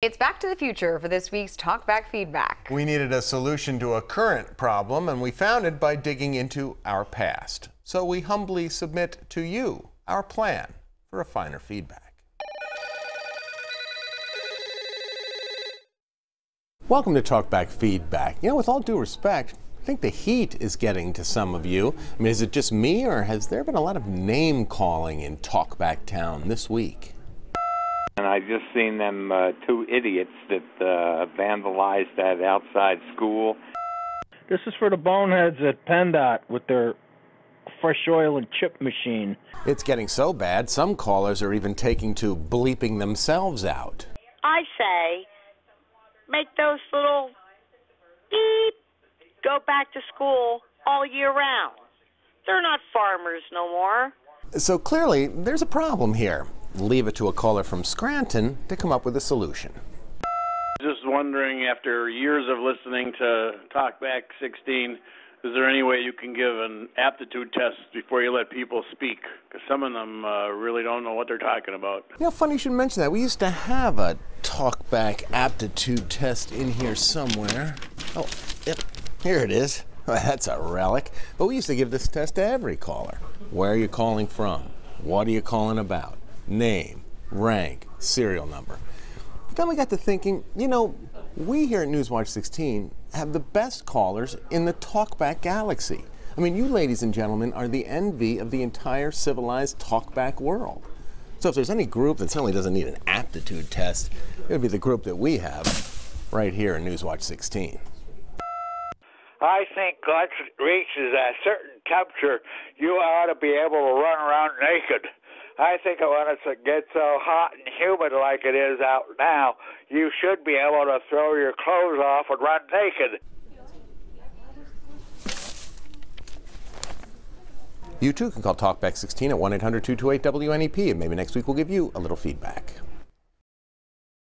It's Back to the Future for this week's Talkback Feedback. We needed a solution to a current problem, and we found it by digging into our past. So we humbly submit to you our plan for a finer feedback. Welcome to Talkback Feedback. You know, with all due respect, I think the heat is getting to some of you. I mean, is it just me, or has there been a lot of name calling in Talkback Town this week? And I just seen them uh, two idiots that uh, vandalized that outside school. This is for the boneheads at PennDOT with their fresh oil and chip machine. It's getting so bad, some callers are even taking to bleeping themselves out. I say, make those little beep go back to school all year round. They're not farmers no more. So clearly, there's a problem here leave it to a caller from Scranton to come up with a solution. Just wondering, after years of listening to Talkback 16, is there any way you can give an aptitude test before you let people speak? Because some of them uh, really don't know what they're talking about. You know, funny you should mention that. We used to have a Talkback aptitude test in here somewhere. Oh, yep, here it is. That's a relic. But we used to give this test to every caller. Where are you calling from? What are you calling about? Name, rank, serial number. Then we got to thinking, you know, we here at Newswatch 16 have the best callers in the talkback galaxy. I mean, you ladies and gentlemen are the envy of the entire civilized talkback world. So if there's any group that certainly doesn't need an aptitude test, it would be the group that we have right here in Newswatch 16. I think once it reaches a certain temperature, you ought to be able to run around naked. I think when it gets so hot and humid like it is out now, you should be able to throw your clothes off and run naked. You too can call Talkback 16 at 1 800 228 WNEP, and maybe next week we'll give you a little feedback.